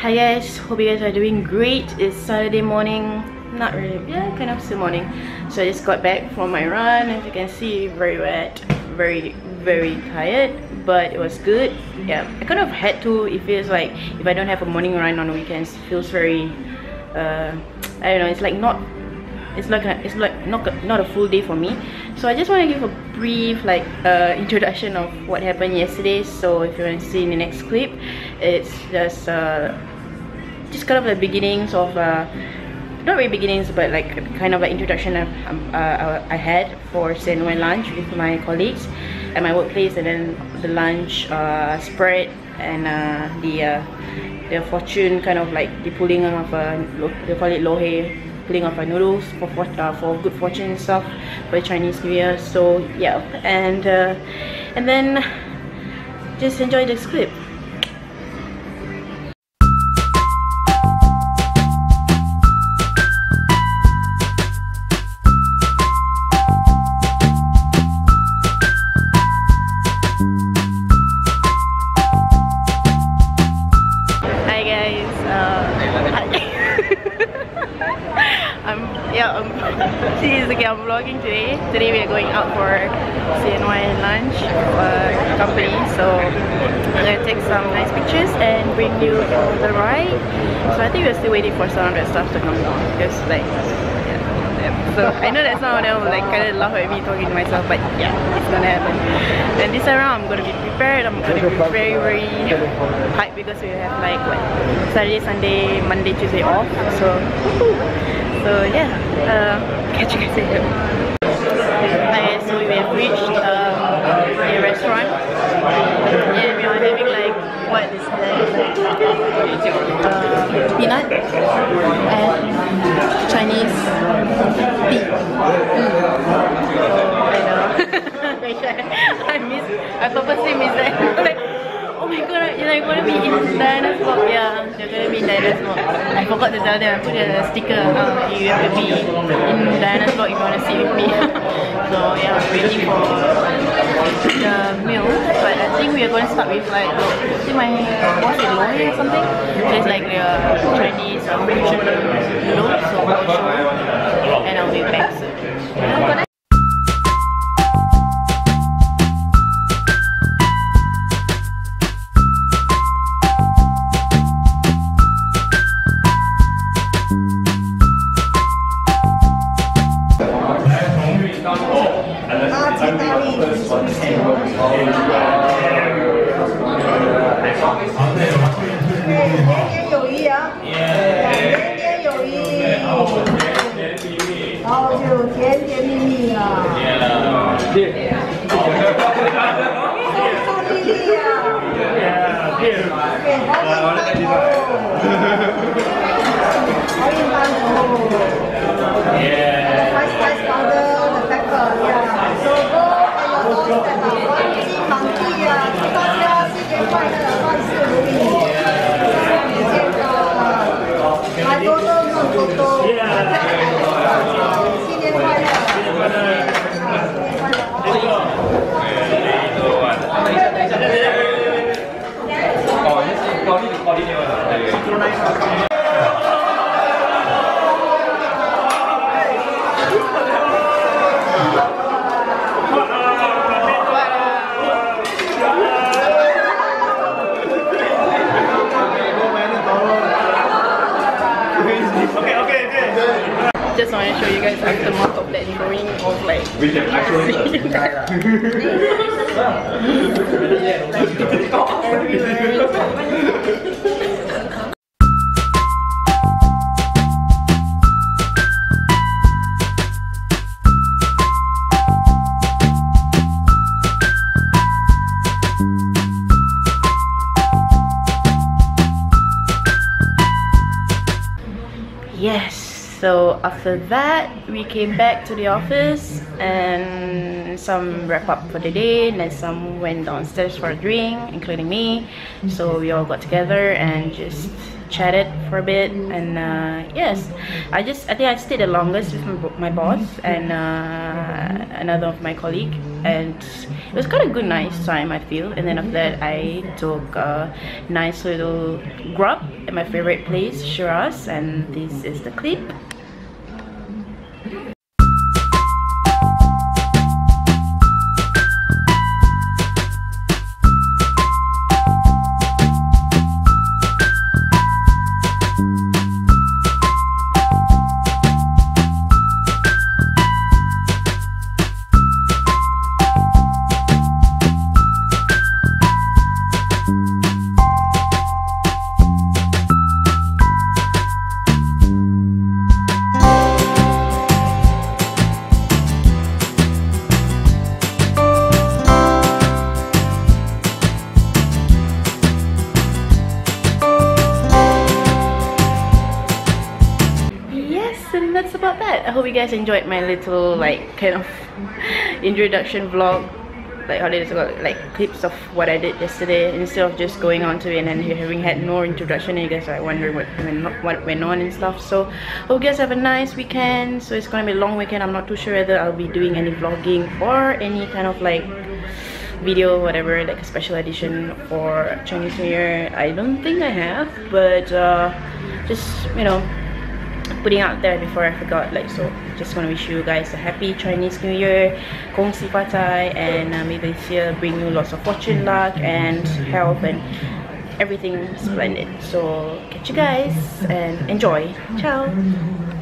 Hi guys, hope you guys are doing great. It's Saturday morning. Not really, yeah, kind of still morning. So I just got back from my run. As you can see, very wet, very, very tired. But it was good. Yeah, I kind of had to. It feels like if I don't have a morning run on weekends, feels very, uh, I don't know. It's like not it's like a, it's like not not a full day for me so i just want to give a brief like uh, introduction of what happened yesterday so if you want to see in the next clip it's just uh, just kind of the beginnings of uh, not really beginnings but like kind of an introduction of, um, uh, I had for CNY lunch with my colleagues at my workplace and then the lunch uh, spread and uh, the uh, the fortune kind of like the pulling of a they call it lo hei pulling of a noodles for for, uh, for good fortune and stuff for Chinese New Year. So yeah and uh, and then just enjoy this clip okay, I'm vlogging today. Today we are going out for CNY lunch company. So I'm gonna take some nice pictures and bring you the ride. So I think we're still waiting for some of that stuff to come down because like yeah. so I know that some of them will like kind of laugh at me talking to myself but yeah it's gonna happen and this around I'm gonna be prepared I'm gonna be very very hyped because we have like what Saturday Sunday Monday Tuesday off so so yeah, uh, catch you guys later. Okay, so we have reached um, a restaurant and we are having like what is that? Uh, peanut and Chinese tea. Mm. I know. I miss. I purposely miss that. My god, like gonna be in vlog. Yeah, you're gonna be in vlog. I forgot to tell them, I put a sticker. Uh, you have to be in vlog if you wanna sit with me. so yeah, I'm waiting for the meal. But I think we are gonna start with like, I think my boss is Loy or something. So it's like the Chinese fusion noodles, so I'll show. And I'll be back soon. Amen. Yeah. Just want to show you guys aftermath of that drawing of like we can actually Yes after that we came back to the office and some wrap up for the day and then some went downstairs for a drink including me. So we all got together and just chatted for a bit and uh, yes. I just I think I stayed the longest with my, my boss and uh, another of my colleague and it was kind of good nice time I feel. And then after that I took a nice little grub at my favorite place Shiraz and this is the clip i hope you guys enjoyed my little like kind of introduction vlog. Like how did it go like clips of what i did yesterday. Instead of just going on to it and then having had no introduction and you guys are wondering what what went on and stuff. So hope you guys have a nice weekend. So it's gonna be a long weekend. I'm not too sure whether i'll be doing any vlogging or any kind of like video whatever like a special edition for chinese new year. I don't think i have but uh just you know putting out there before I forgot like so just want to wish you guys a happy Chinese New Year Gong Xi Fa Cai and uh, may this year bring you lots of fortune luck and health and everything splendid. So catch you guys and enjoy. Ciao